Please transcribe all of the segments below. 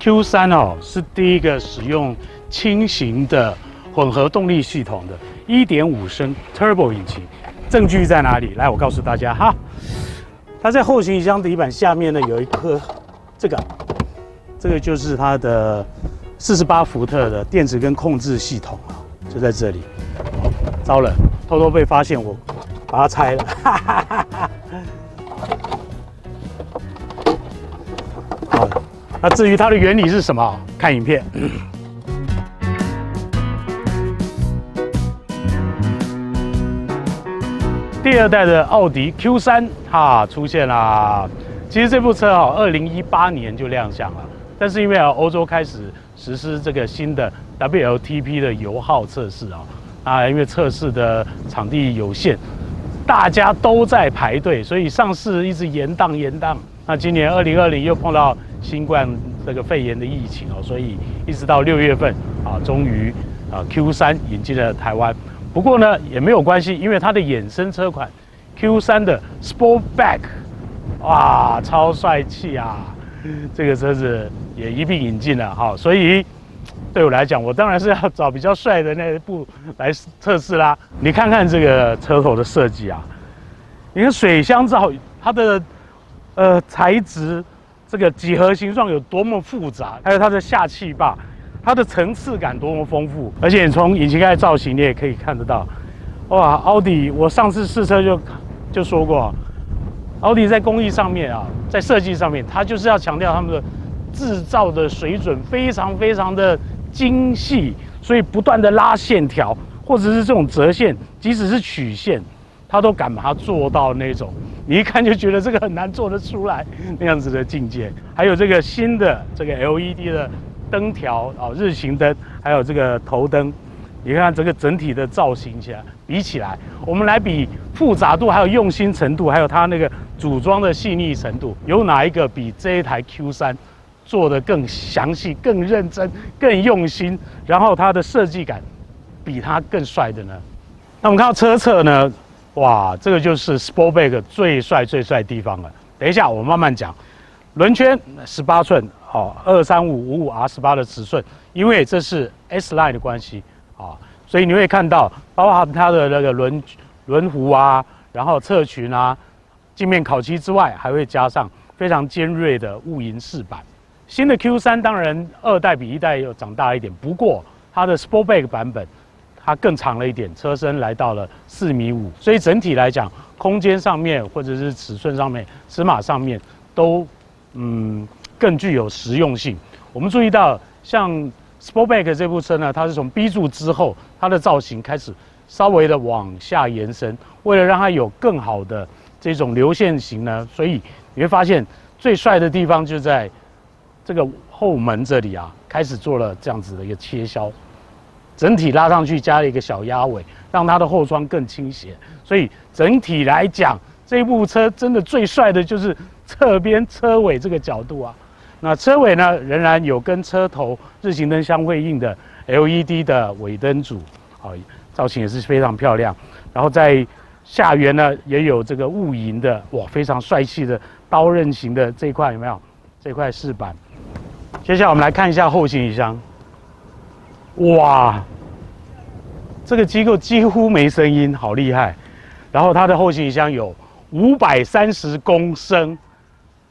Q3 哦是第一个使用轻型的混合动力系统的1.5升 Turbo 引擎，证据在哪里？来，我告诉大家哈，它在后行李箱底板下面呢有一颗这个，这个就是它的48伏特的电池跟控制系统啊，就在这里。糟了，偷偷被发现，我把它拆了。哈哈哈哈那至于它的原理是什么，看影片。第二代的奥迪 Q 三哈出现啦。其实这部车啊，二零一八年就亮相了，但是因为啊欧洲开始实施这个新的 WLTP 的油耗测试啊，啊因为测试的场地有限，大家都在排队，所以上市一直延宕延宕。那今年二零二零又碰到新冠这个肺炎的疫情哦，所以一直到六月份啊，终于啊 Q3 引进了台湾。不过呢也没有关系，因为它的衍生车款 Q3 的 Sportback，哇，超帅气啊！这个车子也一并引进了哈，所以对我来讲，我当然是要找比较帅的那一部来测试啦。你看看这个车头的设计啊，你看水箱罩它的呃材质，这个几何形状有多么复杂，还有它的下气坝。它的层次感多么丰富，而且从引擎盖造型你也可以看得到，哇，奥迪，我上次试车就就说过，奥迪在工艺上面啊，在设计上面，它就是要强调他们的制造的水准非常非常的精细，所以不断的拉线条，或者是这种折线，即使是曲线，它都敢把它做到那种，你一看就觉得这个很难做得出来那样子的境界。还有这个新的这个 LED 的。灯条啊，日行灯，还有这个头灯，你看这个整体的造型起来，比起来，我们来比复杂度，还有用心程度，还有它那个组装的细腻程度，有哪一个比这一台 Q3 做的更详细、更认真、更用心？然后它的设计感比它更帅的呢？那我们看到车侧呢，哇，这个就是 Sportback 最帅最帅地方了。等一下我慢慢讲，轮圈十八寸。哦，二三五五五 R 十八的尺寸，因为这是 S line 的关系啊，所以你会看到，包括它的那个轮轮毂啊，然后侧裙啊，镜面烤漆之外，还会加上非常尖锐的雾银饰板。新的 Q 三当然二代比一代又长大一点，不过它的 Sportback 版本它更长了一点，车身来到了四米五，所以整体来讲，空间上面或者是尺寸上面、尺码上面都嗯。更具有实用性。我们注意到，像 Sportback 这部车呢，它是从 B 柱之后，它的造型开始稍微的往下延伸，为了让它有更好的这种流线型呢，所以你会发现最帅的地方就在这个后门这里啊，开始做了这样子的一个切削，整体拉上去加了一个小压尾，让它的后窗更倾斜。所以整体来讲，这部车真的最帅的就是侧边车尾这个角度啊。那车尾呢，仍然有跟车头日行灯相辉映的 LED 的尾灯组，好，造型也是非常漂亮。然后在下缘呢，也有这个雾银的，哇，非常帅气的刀刃型的这块有没有？这块饰板。接下来我们来看一下后行李箱，哇，这个机构几乎没声音，好厉害。然后它的后行李箱有五百三十公升。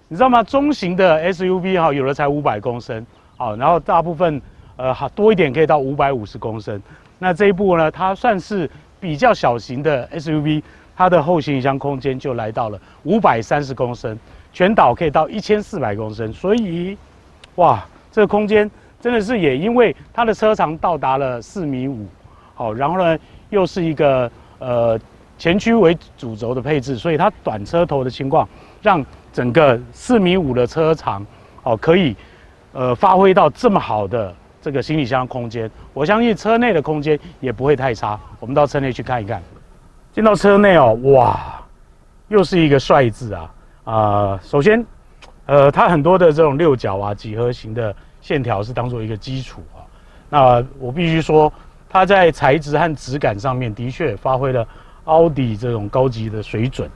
你知道吗？中型的 SUV 哈，有的才五百公升，好，然后大部分呃多一点可以到五百五十公升。那这一部呢，它算是比较小型的 SUV，它的后行李箱空间就来到了五百三十公升，全岛可以到一千四百公升。所以，哇，这个空间真的是也因为它的车长到达了四米五，好，然后呢又是一个呃前驱为主轴的配置，所以它短车头的情况让。整个四米五的车长，哦，可以，呃，发挥到这么好的这个行李箱空间，我相信车内的空间也不会太差。我们到车内去看一看。进到车内哦，哇，又是一个帅字啊！啊，首先，呃，它很多的这种六角啊、几何形的线条是当做一个基础啊。那我必须说，它在材质和质感上面的确发挥了奥迪这种高级的水准。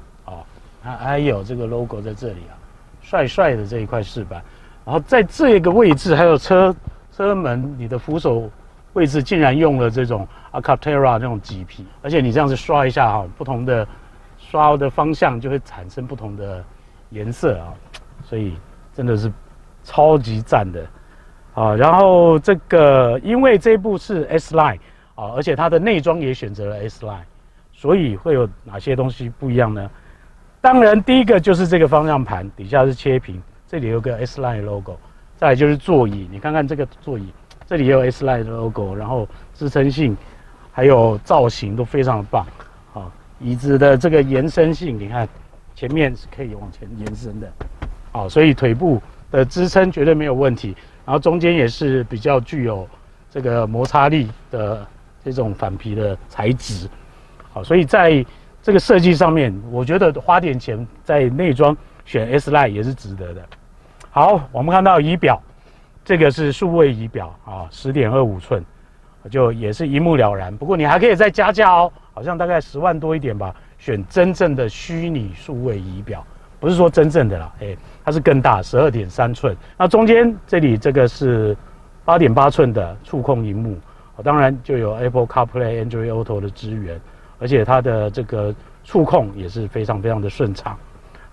还还有这个 logo 在这里啊，帅帅的这一块饰板，然后在这个位置还有车车门，你的扶手位置竟然用了这种 Alcantara 这种麂皮，而且你这样子刷一下哈，不同的刷的方向就会产生不同的颜色啊，所以真的是超级赞的啊。然后这个因为这部是 S Line 啊，而且它的内装也选择了 S Line，所以会有哪些东西不一样呢？当然，第一个就是这个方向盘底下是切屏，这里有个 S Line logo。再来就是座椅，你看看这个座椅，这里也有 S Line 的 logo，然后支撑性还有造型都非常的棒。好，椅子的这个延伸性，你看前面是可以往前延伸的，好，所以腿部的支撑绝对没有问题。然后中间也是比较具有这个摩擦力的这种反皮的材质。好，所以在这个设计上面，我觉得花点钱在内装选 S Line 也是值得的。好，我们看到仪表，这个是数位仪表啊，十点二五寸，就也是一目了然。不过你还可以再加价哦，好像大概十万多一点吧，选真正的虚拟数位仪表，不是说真正的啦，哎，它是更大，十二点三寸。那中间这里这个是八点八寸的触控荧幕，当然就有 Apple CarPlay、Android Auto 的支援。而且它的这个触控也是非常非常的顺畅，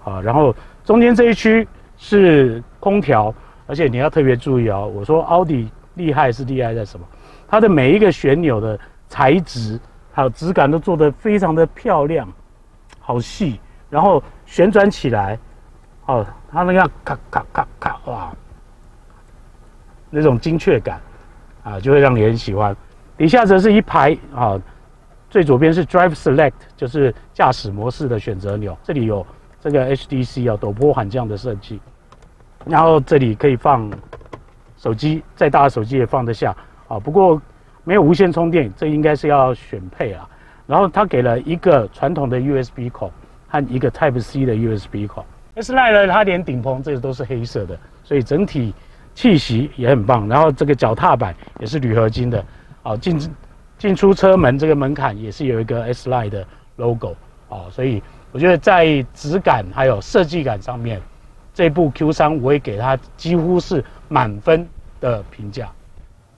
啊，然后中间这一区是空调，而且你要特别注意哦，我说奥迪厉害是厉害在什么？它的每一个旋钮的材质还有质感都做得非常的漂亮，好细，然后旋转起来，哦，它那个咔咔咔咔哇，那种精确感啊，就会让你很喜欢。底下则是一排啊。最左边是 Drive Select，就是驾驶模式的选择钮。这里有这个 HDC 啊，陡坡缓降的设计。然后这里可以放手机，再大的手机也放得下啊。不过没有无线充电，这应该是要选配啊。然后它给了一个传统的 USB 口和一个 Type C 的 USB 口。S Line 呢，它连顶棚这个都是黑色的，所以整体气息也很棒。然后这个脚踏板也是铝合金的，啊，进。进出车门这个门槛也是有一个 S Line 的 logo 啊，所以我觉得在质感还有设计感上面，这部 Q 三我也给它几乎是满分的评价。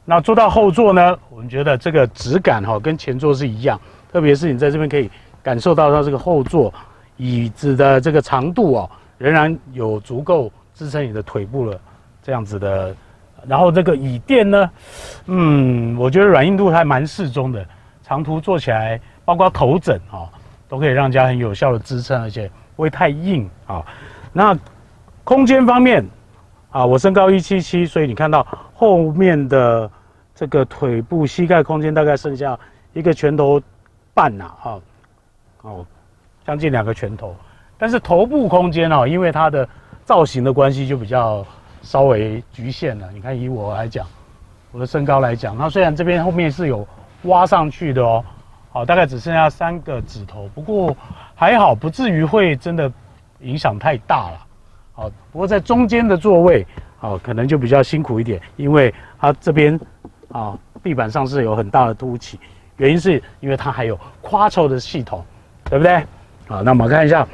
那坐到后座呢，我们觉得这个质感哈跟前座是一样，特别是你在这边可以感受到它这个后座椅子的这个长度哦，仍然有足够支撑你的腿部了这样子的。然后这个椅垫呢，嗯，我觉得软硬度还蛮适中的，长途坐起来，包括头枕啊，都可以让家很有效的支撑，而且不会太硬啊。那空间方面啊，我身高一七七，所以你看到后面的这个腿部膝盖空间大概剩下一个拳头半呐，啊，哦，将近两个拳头。但是头部空间哦，因为它的造型的关系就比较。稍微局限了。你看，以我来讲，我的身高来讲，那虽然这边后面是有挖上去的哦，好，大概只剩下三个指头，不过还好，不至于会真的影响太大了。好，不过在中间的座位，好，可能就比较辛苦一点，因为它这边啊，地板上是有很大的凸起，原因是因为它还有夸抽的系统，对不对？好，那我们看一下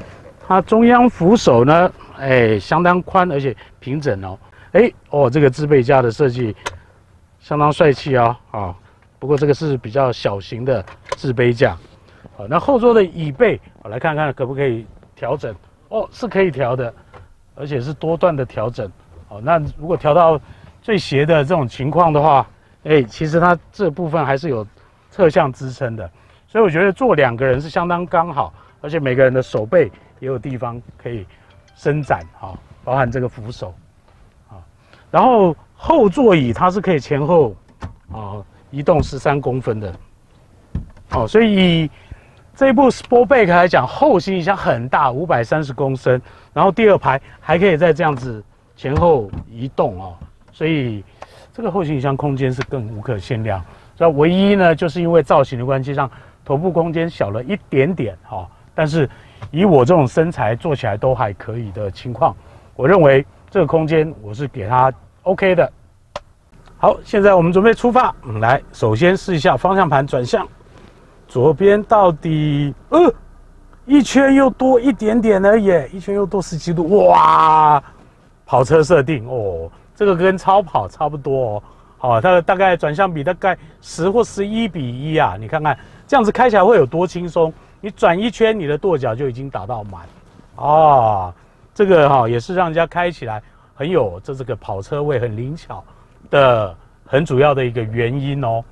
它中央扶手呢。哎，相当宽，而且平整哦。哎，哦，这个自备架的设计相当帅气哦。啊，不过这个是比较小型的自备架。好，那后座的椅背，我来看看可不可以调整。哦，是可以调的，而且是多段的调整。好，那如果调到最斜的这种情况的话，哎，其实它这部分还是有侧向支撑的。所以我觉得坐两个人是相当刚好，而且每个人的手背也有地方可以。伸展啊，包含这个扶手啊，然后后座椅它是可以前后啊移动十三公分的，哦，所以这部 Sportback 来讲，后行李箱很大，五百三十公升，然后第二排还可以再这样子前后移动哦，所以这个后行李箱空间是更无可限量。那唯一呢，就是因为造型的关系，让头部空间小了一点点哈，但是。以我这种身材做起来都还可以的情况，我认为这个空间我是给它 OK 的。好，现在我们准备出发，来，首先试一下方向盘转向，左边到底，呃，一圈又多一点点而已，一圈又多十七度，哇，跑车设定哦，这个跟超跑差不多哦。好，它的大概转向比大概十或十一比一啊，你看看这样子开起来会有多轻松？你转一圈，你的跺脚就已经打到满啊。这个哈也是让人家开起来很有这这个跑车位很灵巧的很主要的一个原因哦。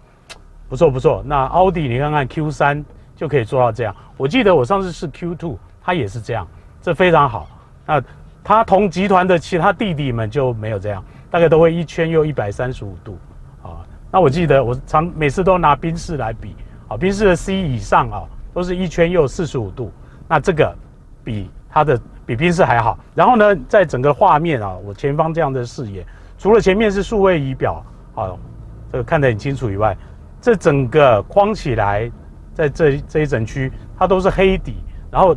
不错不错，那奥迪你看看 Q 三就可以做到这样。我记得我上次是 Q two，它也是这样，这非常好。那它同集团的其他弟弟们就没有这样。大概都会一圈又一百三十五度，啊，那我记得我常每次都拿宾士来比，啊，宾士的 C 以上啊，都是一圈又四十五度，那这个比它的比宾士还好。然后呢，在整个画面啊，我前方这样的视野，除了前面是数位仪表，啊，这个看得很清楚以外，这整个框起来，在这这一整区它都是黑底，然后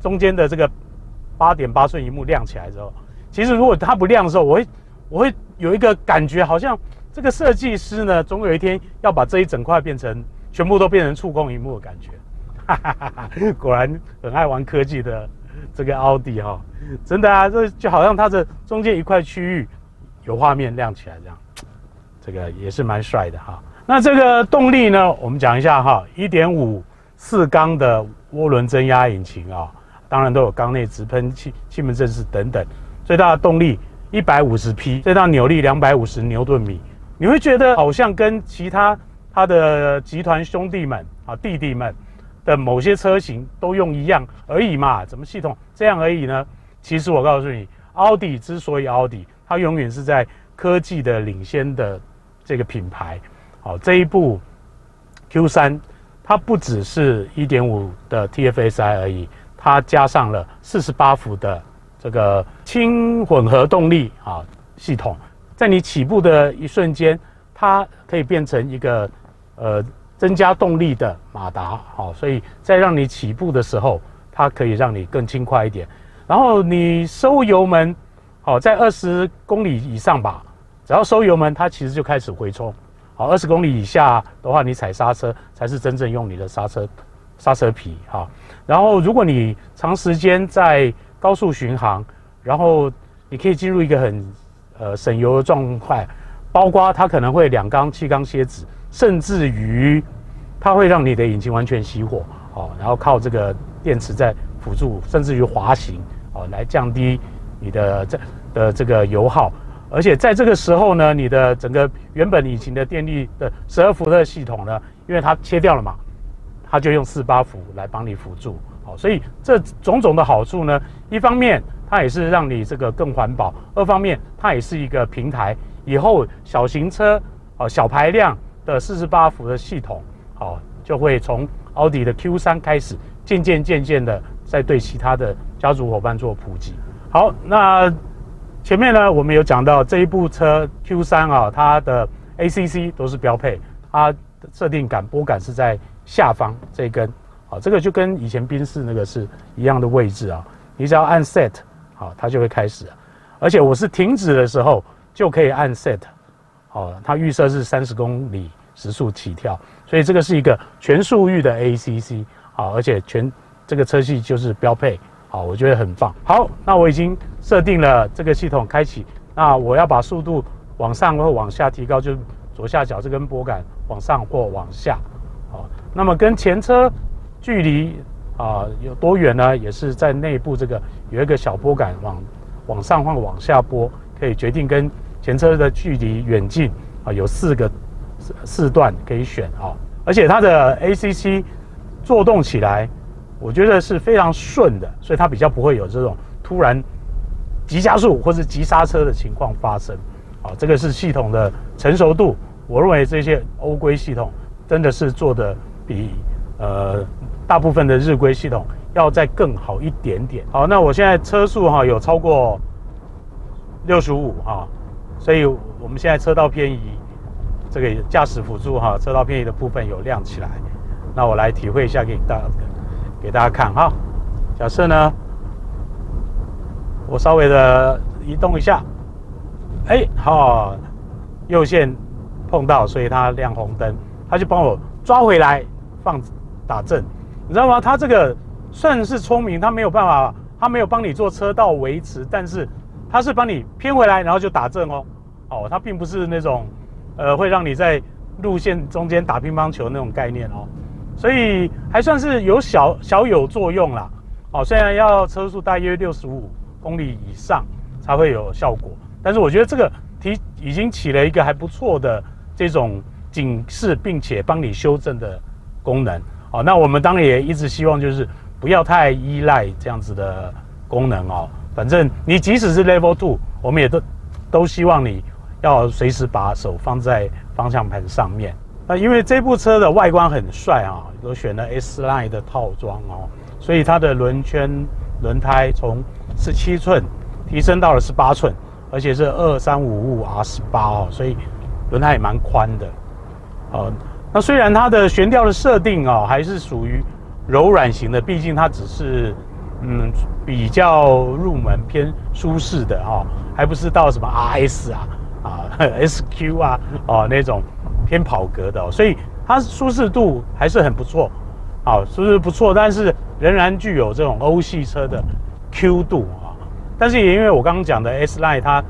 中间的这个八点八寸荧幕亮起来之后，其实如果它不亮的时候，我会。我会有一个感觉，好像这个设计师呢，总有一天要把这一整块变成全部都变成触控荧幕的感觉。哈哈哈果然很爱玩科技的这个奥迪哈，真的啊，这就好像它的中间一块区域有画面亮起来这样，这个也是蛮帅的哈。那这个动力呢，我们讲一下哈，一点五四缸的涡轮增压引擎啊，当然都有缸内直喷气、气门正式等等，最大的动力。一百五十匹，最大扭力两百五十牛顿米，你会觉得好像跟其他它的集团兄弟们啊弟弟们的某些车型都用一样而已嘛？怎么系统这样而已呢？其实我告诉你，奥迪之所以奥迪，它永远是在科技的领先的这个品牌。好，这一部 Q 三，它不只是一点五的 TFSI 而已，它加上了四十八伏的。这个轻混合动力啊系统，在你起步的一瞬间，它可以变成一个呃增加动力的马达，好，所以在让你起步的时候，它可以让你更轻快一点。然后你收油门，好，在二十公里以上吧，只要收油门，它其实就开始回冲。好，二十公里以下的话，你踩刹车才是真正用你的刹车刹车皮哈。然后如果你长时间在高速巡航，然后你可以进入一个很呃省油的状态，包括它可能会两缸气缸歇止，甚至于它会让你的引擎完全熄火哦，然后靠这个电池在辅助，甚至于滑行哦来降低你的这的这个油耗，而且在这个时候呢，你的整个原本引擎的电力的十二伏的系统呢，因为它切掉了嘛，它就用四八伏来帮你辅助。好，所以这种种的好处呢，一方面它也是让你这个更环保，二方面它也是一个平台，以后小型车哦小排量的四十八伏的系统，好就会从奥迪的 Q 三开始，渐渐渐渐的在对其他的家族伙伴做普及。好，那前面呢我们有讲到这一部车 Q 三啊，它的 ACC 都是标配，它的设定杆拨杆是在下方这一根。好，这个就跟以前宾士那个是一样的位置啊，你只要按 Set，好，它就会开始。而且我是停止的时候就可以按 Set，哦，它预设是三十公里时速起跳，所以这个是一个全速域的 ACC，好，而且全这个车系就是标配，好，我觉得很棒。好，那我已经设定了这个系统开启，那我要把速度往上或往下提高，就是左下角这根拨杆往上或往下，好，那么跟前车。距离啊有多远呢？也是在内部这个有一个小拨杆，往往上或往下拨，可以决定跟前车的距离远近啊。有四个四段可以选啊，而且它的 ACC 作动起来，我觉得是非常顺的，所以它比较不会有这种突然急加速或是急刹车的情况发生。啊，这个是系统的成熟度，我认为这些欧规系统真的是做的比呃。大部分的日规系统要再更好一点点。好，那我现在车速哈有超过六十五哈，所以我们现在车道偏移，这个驾驶辅助哈车道偏移的部分有亮起来。那我来体会一下给大给大家看哈。假设呢，我稍微的移动一下，哎，好，右线碰到，所以它亮红灯，它就帮我抓回来放打正。你知道吗？他这个算是聪明，他没有办法，他没有帮你做车道维持，但是它是帮你偏回来，然后就打正哦。哦，它并不是那种，呃，会让你在路线中间打乒乓球那种概念哦。所以还算是有小小有作用啦。哦，虽然要车速大约六十五公里以上才会有效果，但是我觉得这个提已经起了一个还不错的这种警示，并且帮你修正的功能。哦，那我们当然也一直希望就是不要太依赖这样子的功能哦。反正你即使是 Level Two，我们也都都希望你要随时把手放在方向盘上面。那因为这部车的外观很帅啊，都选了 S Line 的套装哦，所以它的轮圈轮胎从十七寸提升到了十八寸，而且是二三五五 R 十八哦，所以轮胎也蛮宽的。哦，那虽然它的悬吊的设定哦还是属于柔软型的，毕竟它只是嗯比较入门偏舒适的哈，还不是到什么 RS 啊 SQ 啊哦那种。偏跑格的，所以它舒适度还是很不错，好，舒适不错，但是仍然具有这种欧系车的 Q 度啊。但是也因为我刚刚讲的 S Line 它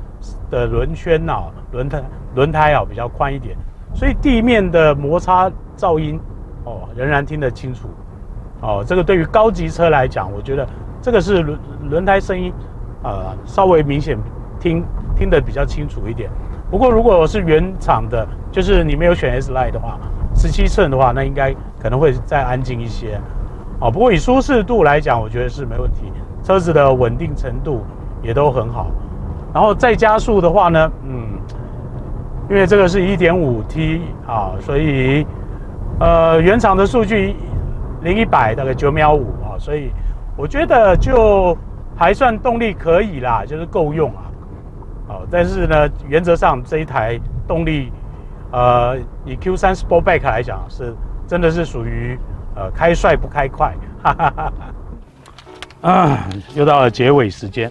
的轮圈啊、轮胎轮胎啊比较宽一点，所以地面的摩擦噪音哦仍然听得清楚。哦，这个对于高级车来讲，我觉得这个是轮轮胎声音呃稍微明显听听得比较清楚一点。不过，如果是原厂的，就是你没有选 S Line 的话，十七寸的话，那应该可能会再安静一些。哦，不过以舒适度来讲，我觉得是没问题，车子的稳定程度也都很好。然后再加速的话呢，嗯，因为这个是一点五 T 啊，所以呃原厂的数据零一百大概九秒五啊，所以我觉得就还算动力可以啦，就是够用啊。但是呢，原则上这一台动力，呃，以 Q3 Sportback 来讲，是真的是属于呃开帅不开快，哈哈哈。啊，又到了结尾时间，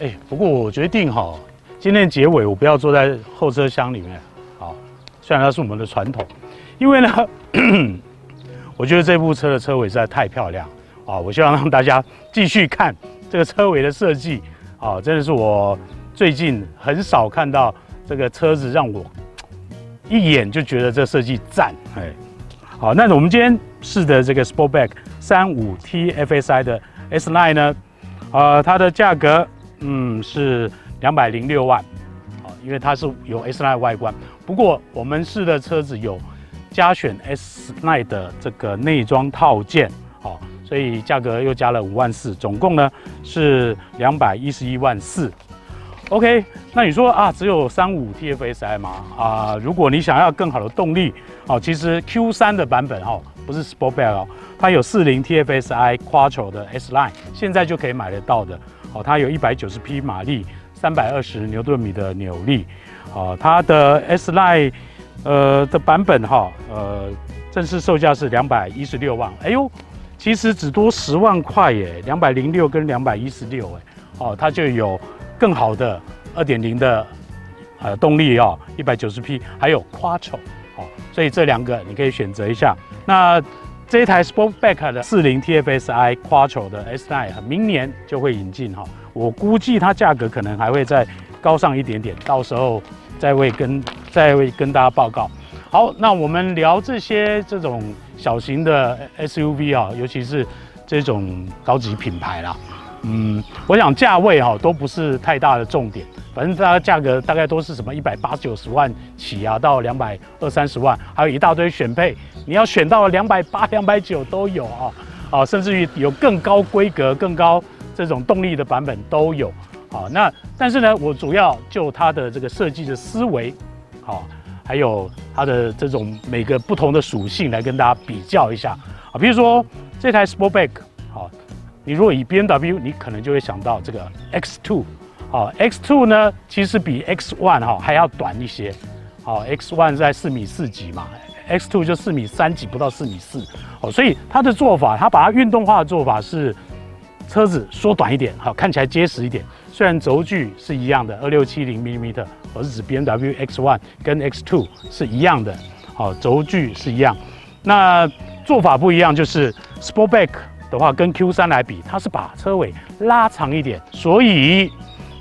哎，不过我决定哈，今天结尾我不要坐在后车厢里面，好，虽然它是我们的传统，因为呢，我觉得这部车的车尾实在太漂亮啊，我希望让大家继续看这个车尾的设计啊，真的是我。最近很少看到这个车子让我一眼就觉得这设计赞，哎，好，那我们今天试的这个 Sportback 三五 T FSI 的 S Line 呢，呃，它的价格嗯是两百零六万，好，因为它是有 S Line 外观，不过我们试的车子有加选 S Line 的这个内装套件，好，所以价格又加了五万四，总共呢是两百一十一万四。OK，那你说啊，只有三五 TFSI 吗？啊，如果你想要更好的动力，哦，其实 Q3 的版本哦，不是 Sportback 哦，它有四零 TFSI Quattro 的 S Line，现在就可以买得到的。哦，它有一百九十匹马力，三百二十牛顿米的扭力。哦，它的 S Line，呃的版本哈，呃，正式售价是两百一十六万。哎呦，其实只多十万块耶，两百零六跟两百一十六哎，哦，它就有。更好的二点零的呃动力哦，一百九十匹，还有 Quattro 哦，所以这两个你可以选择一下。那这一台 Sportback 的四零 TFSI Quattro 的 S Line 明年就会引进哈，我估计它价格可能还会再高上一点点，到时候再会跟再会跟大家报告。好，那我们聊这些这种小型的 SUV 啊，尤其是这种高级品牌啦。嗯，我想价位哈都不是太大的重点，反正它价格大概都是什么一百八九十万起啊，到两百二三十万，还有一大堆选配，你要选到两百八、两百九都有啊，啊，甚至于有更高规格、更高这种动力的版本都有啊。那但是呢，我主要就它的这个设计的思维，好，还有它的这种每个不同的属性来跟大家比较一下啊。比如说这台 Sportback，你如果以 B M W，你可能就会想到这个 X Two，好，X Two 呢其实比 X One 哈还要短一些，好，X One 在四米四几嘛，X Two 就四米三几，不到四米四，哦，所以它的做法，它把它运动化的做法是车子缩短一点，好，看起来结实一点。虽然轴距是一样的，二六七零 m m 我是指 B M W X One 跟 X Two 是一样的，好，轴距是一样，那做法不一样，就是 Sportback。的话，跟 Q3 来比，它是把车尾拉长一点，所以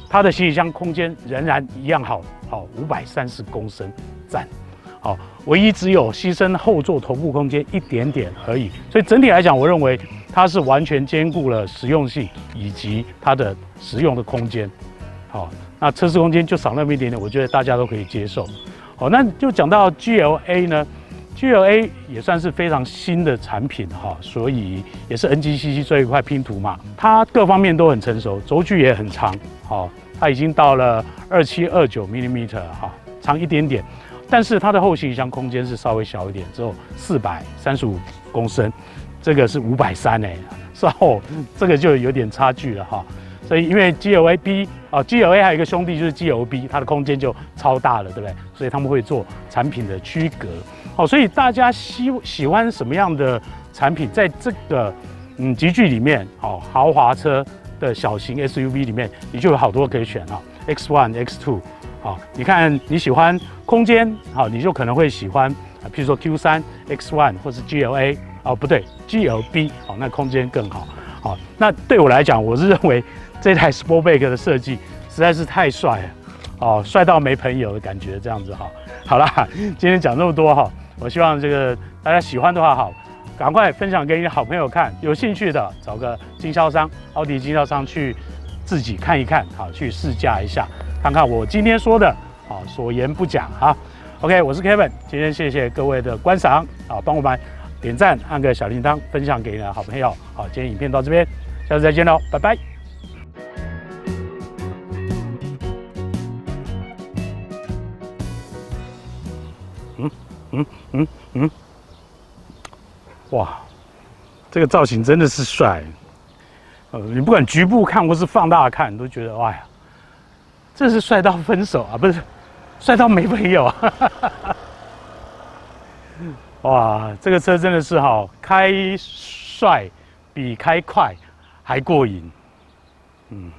它的行李箱空间仍然一样好，好五百三十公升，赞，好，唯一只有牺牲后座头部空间一点点而已。所以整体来讲，我认为它是完全兼顾了实用性以及它的实用的空间。好，那车室空间就少那么一点点，我觉得大家都可以接受。好，那就讲到 GLA 呢，GLA 也算是非常新的产品哈，所以也是 NGCC 这一块拼图嘛，它各方面都很成熟，轴距也很长，好，它已经到了二七二九 minimeter 哈，长一点点，但是它的后行李箱空间是稍微小一点，只有四百三十五公升，这个是五百三哎，稍后这个就有点差距了哈。所以，因为 G L A B 啊，G L A 还有一个兄弟就是 G L B，它的空间就超大了，对不对？所以他们会做产品的区隔。好，所以大家喜喜欢什么样的产品，在这个嗯集聚里面，好豪华车的小型 S U V 里面，你就有好多可以选啊，X One、X Two，好，你看你喜欢空间，好，你就可能会喜欢啊，譬如说 Q 三、X One 或是 G L A，哦不对，G L B，好，那空间更好。好，那对我来讲，我是认为。这台 Sportback 的设计实在是太帅了，哦，帅到没朋友的感觉，这样子哈。好啦，今天讲那么多哈，我希望这个大家喜欢的话，好，赶快分享给你的好朋友看，有兴趣的找个经销商，奥迪经销商去自己看一看，好，去试驾一下，看看我今天说的，好，所言不假哈。OK，我是 Kevin，今天谢谢各位的观赏，好，帮我们点赞，按个小铃铛，分享给你的好朋友，好，今天影片到这边，下次再见喽，拜拜。嗯嗯嗯，哇，这个造型真的是帅，呃，你不管局部看或是放大看，都觉得哇呀，这是帅到分手啊，不是帅到没朋友啊！哇，这个车真的是好开帅，比开快还过瘾，嗯。